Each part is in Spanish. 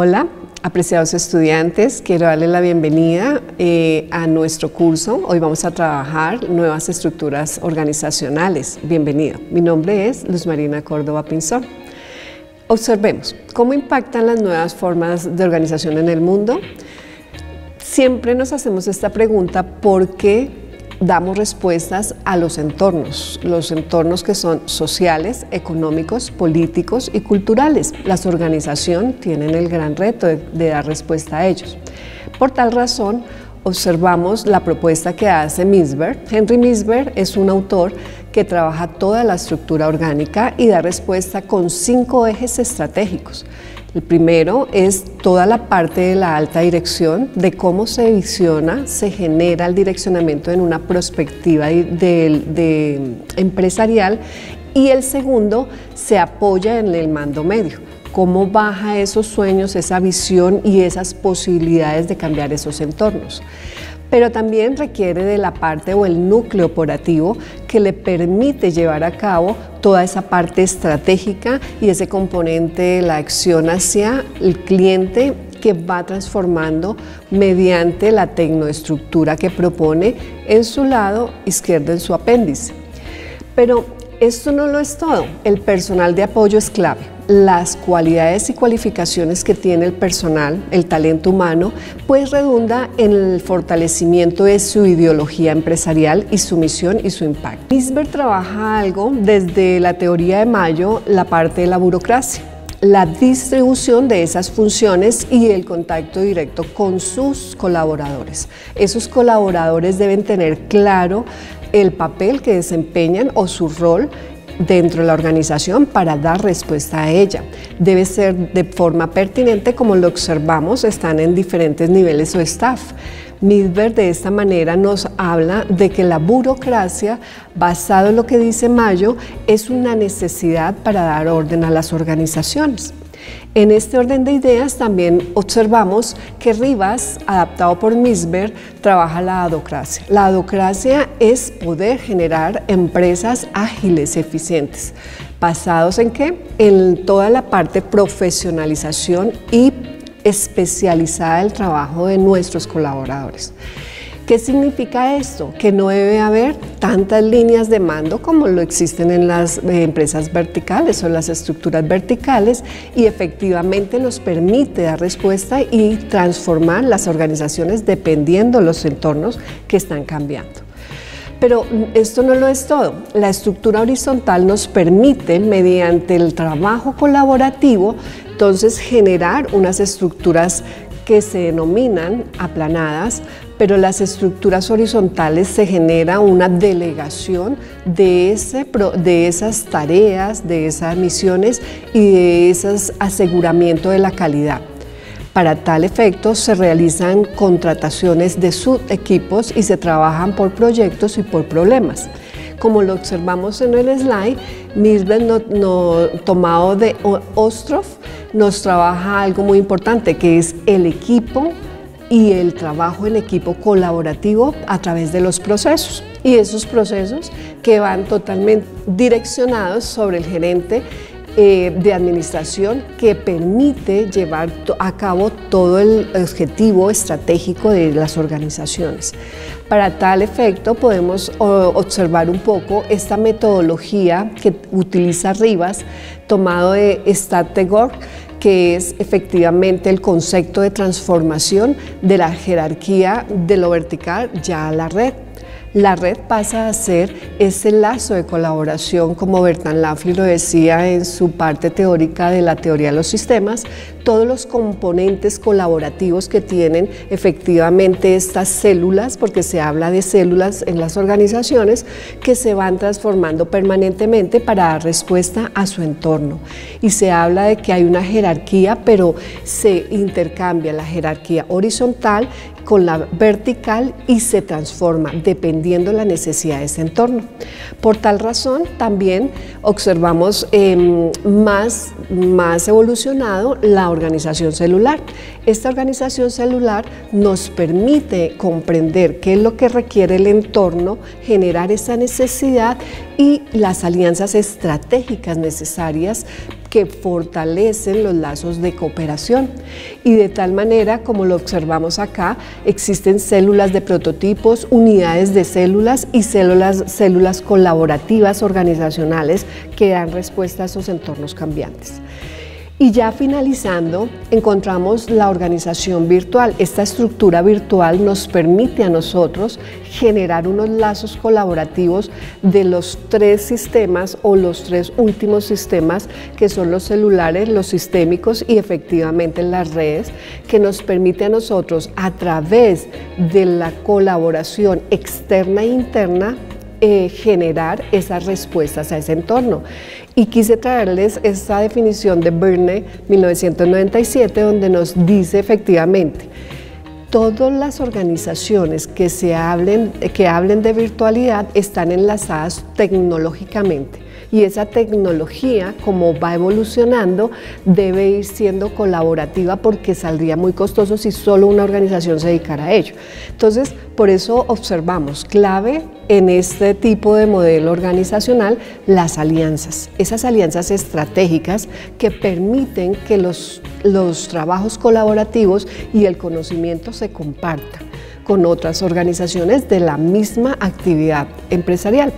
Hola, apreciados estudiantes, quiero darles la bienvenida eh, a nuestro curso. Hoy vamos a trabajar nuevas estructuras organizacionales. Bienvenido. Mi nombre es Luz Marina Córdoba Pinzón. Observemos cómo impactan las nuevas formas de organización en el mundo. Siempre nos hacemos esta pregunta porque damos respuestas a los entornos, los entornos que son sociales, económicos, políticos y culturales. Las organizaciones tienen el gran reto de, dar respuesta a ellos. Por tal razón, observamos la propuesta que hace Misberg. Henry Misberg es un autor que trabaja toda la estructura orgánica y da respuesta con cinco ejes estratégicos. El primero es toda la parte de la alta dirección, de cómo se visiona, se genera el direccionamiento en una perspectiva de, empresarial. Y el segundo se apoya en el mando medio. Cómo baja esos sueños, esa visión y esas posibilidades de cambiar esos entornos pero también requiere de la parte o el núcleo operativo que le permite llevar a cabo toda esa parte estratégica y ese componente de la acción hacia el cliente que va transformando mediante la tecnoestructura que propone en su lado izquierdo en su apéndice. Pero esto no lo es todo, el personal de apoyo es clave las cualidades y cualificaciones que tiene el personal, el talento humano, pues redunda en el fortalecimiento de su ideología empresarial y su misión y su impacto. Isberg trabaja algo desde la teoría de Mayo, la parte de la burocracia la distribución de esas funciones y el contacto directo con sus colaboradores. Esos colaboradores deben tener claro el papel que desempeñan o su rol dentro de la organización para dar respuesta a ella. Debe ser de forma pertinente como lo observamos, están en diferentes niveles o staff. Midberg de esta manera nos habla de que la burocracia, basado en lo que dice Mayo, es una necesidad para dar orden a las organizaciones. En este orden de ideas también observamos que Rivas, adaptado por Misber, trabaja la adocracia. La adocracia es poder generar empresas ágiles eficientes. ¿Basados en qué? En toda la parte profesionalización y especializada del trabajo de nuestros colaboradores. ¿Qué significa esto? Que no debe haber tantas líneas de mando como lo existen en las eh, empresas verticales o las estructuras verticales y efectivamente nos permite dar respuesta y transformar las organizaciones dependiendo de los entornos que están cambiando. Pero esto no lo es todo. La estructura horizontal nos permite, mediante el trabajo colaborativo, entonces generar unas estructuras que se denominan aplanadas, pero las estructuras horizontales se genera una delegación de, esas tareas, de esas misiones y de ese aseguramiento de la calidad. Para tal efecto se realizan contrataciones de subequipos y se trabajan por proyectos y por problemas. Como lo observamos en el slide, Misben no, tomado de Ostrov nos trabaja algo muy importante que es el equipo y el trabajo en equipo colaborativo a través de los procesos. Y esos procesos que van totalmente direccionados sobre el gerente eh, de administración que permite llevar a cabo todo el objetivo estratégico de las organizaciones. Para tal efecto podemos observar un poco esta metodología que utiliza Rivas, tomado de Stategor, que es efectivamente el concepto de transformación de la jerarquía de lo vertical ya a la red. La red pasa a ser ese lazo de colaboración, como Bertrand Lafley lo decía en su parte teórica de la teoría de los sistemas, todos los componentes colaborativos que tienen efectivamente estas células, porque se habla de células en las organizaciones, que se van transformando permanentemente para dar respuesta a su entorno. Y se habla de que hay una jerarquía, pero se intercambia la jerarquía horizontal con la vertical y se transforma dependiendo la necesidad de ese entorno. Por tal razón, también observamos em, más, más evolucionado la organización celular. Esta organización celular nos permite comprender qué es lo que requiere el entorno, generar esa necesidad y las alianzas estratégicas necesarias que fortalecen los lazos de cooperación. Y de tal manera, como lo observamos acá, existen células de prototipos, unidades de células y células, células colaborativas organizacionales que dan respuesta a esos entornos cambiantes. Y ya finalizando, encontramos la organización virtual. Esta estructura virtual nos permite a nosotros generar unos lazos colaborativos de los tres sistemas o los tres últimos sistemas que son los celulares, los sistémicos y efectivamente las redes, que nos permite a nosotros a través de la colaboración externa e interna eh, generar esas respuestas a ese entorno. Y quise traerles esta definición de Berne 1997, donde nos dice efectivamente, todas las organizaciones que, se hablen, que hablen de virtualidad están enlazadas tecnológicamente y esa tecnología, como va evolucionando, debe ir siendo colaborativa porque saldría muy costoso si solo una organización se dedicara a ello. Entonces, por eso observamos clave en este tipo de modelo organizacional las alianzas, esas alianzas estratégicas que permiten que los, los trabajos colaborativos y el conocimiento se compartan con otras organizaciones de la misma actividad empresarial.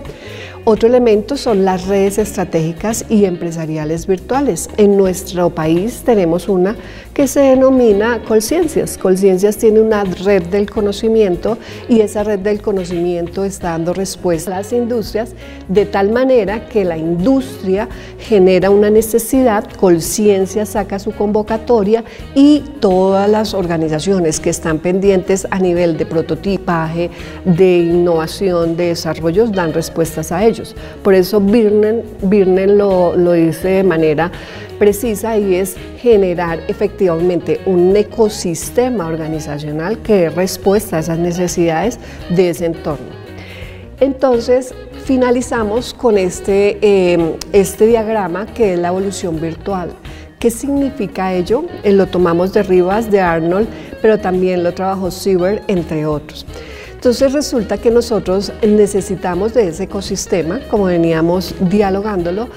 Otro elemento son las redes estratégicas y empresariales virtuales. En nuestro país tenemos una que se denomina Colciencias. Colciencias tiene una red del conocimiento y esa red del conocimiento está dando respuesta a las industrias de tal manera que la industria genera una necesidad, Colciencias saca su convocatoria y todas las organizaciones que están pendientes a nivel de prototipaje, de innovación, de desarrollos, dan respuestas a ello. Por eso Birnen, lo, dice de manera precisa y es generar efectivamente un ecosistema organizacional que dé respuesta a esas necesidades de ese entorno. Entonces, finalizamos con este, eh, este diagrama que es la evolución virtual. ¿Qué significa ello? Eh, lo tomamos de Rivas, de Arnold, pero también lo trabajó Sieber, entre otros. Entonces resulta que nosotros necesitamos de ese ecosistema, como veníamos dialogándolo,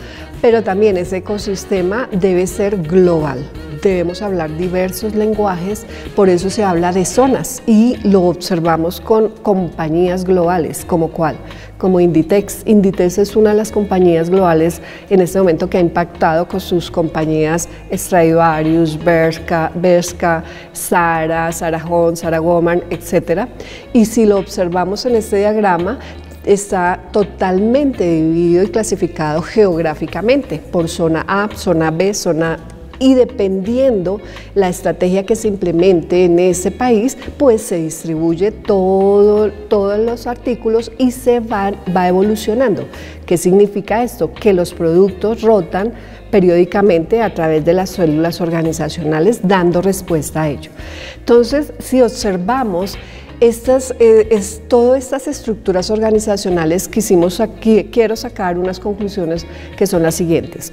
pero también ese ecosistema debe ser global. Debemos hablar diversos lenguajes, por eso se habla de zonas y lo observamos con compañías globales, como cuál, como Inditex. Inditex es una de las compañías globales en este momento que ha impactado con sus compañías Stradivarius, Berska, Berska Sara, Sarajón, Sara Woman, etc. Y si lo observamos en este diagrama, está totalmente dividido y clasificado geográficamente por zona A, zona B, zona y dependiendo la estrategia que se implemente en ese país, pues se distribuye todo, todos los artículos y se va, va evolucionando. ¿Qué significa esto? Que los productos rotan periódicamente a través de las células organizacionales dando respuesta a ello. Entonces, si observamos estas, eh, es, todas estas estructuras organizacionales que hicimos aquí, quiero sacar unas conclusiones que son las siguientes.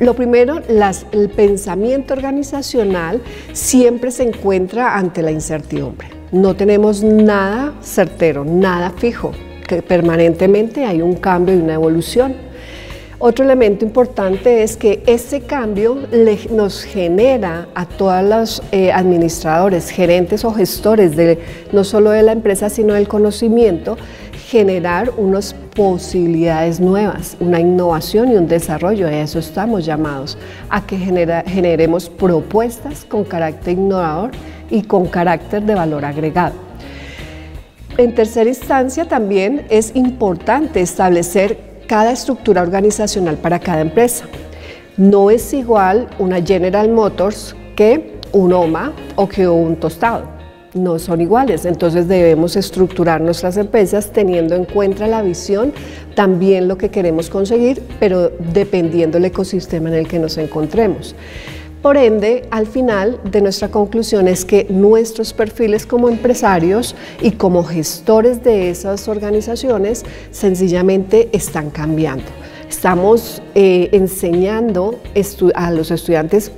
Lo primero, el pensamiento organizacional siempre se encuentra ante la incertidumbre. No tenemos nada certero, nada fijo, que permanentemente hay un cambio y una evolución. Otro elemento importante es que ese cambio nos genera a todos los eh, administradores, gerentes o gestores de no solo de la empresa, sino del conocimiento, generar unas posibilidades nuevas, una innovación y un desarrollo. A eso estamos llamados, a que generemos propuestas con carácter innovador y con carácter de valor agregado. En tercera instancia, también es importante establecer cada estructura organizacional para cada empresa. No es igual una General Motors que un OMA o que un tostado no son iguales, entonces debemos estructurar nuestras empresas teniendo en cuenta la visión, también lo que queremos conseguir, pero dependiendo del ecosistema en el que nos encontremos. Por ende, al final de nuestra conclusión es que nuestros perfiles como empresarios y como gestores de esas organizaciones sencillamente están cambiando. Estamos eh, enseñando a los estudiantes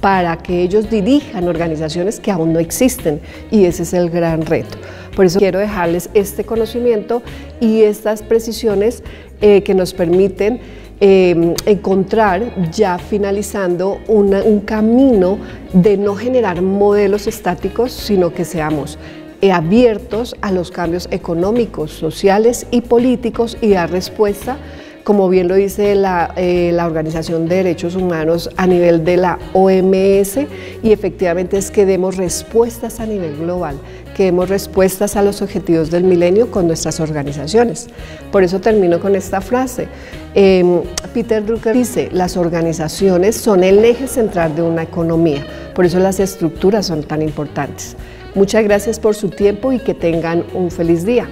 para que ellos dirijan organizaciones que aún no existen y ese es el gran reto. Por eso quiero dejarles este conocimiento y estas precisiones eh, que nos permiten em, encontrar ya finalizando un camino de no generar modelos estáticos, sino que seamos eh, abiertos a los cambios económicos, sociales y políticos y dar respuesta como bien lo dice la, eh, la, Organización de Derechos Humanos a nivel de la OMS, y efectivamente es que demos respuestas a nivel global, que demos respuestas a los objetivos del milenio con nuestras organizaciones. Por eso termino con esta frase. Em, Peter Drucker dice, las organizaciones son el eje central de una economía, por eso las estructuras son tan importantes. Muchas gracias por su tiempo y que tengan un feliz día.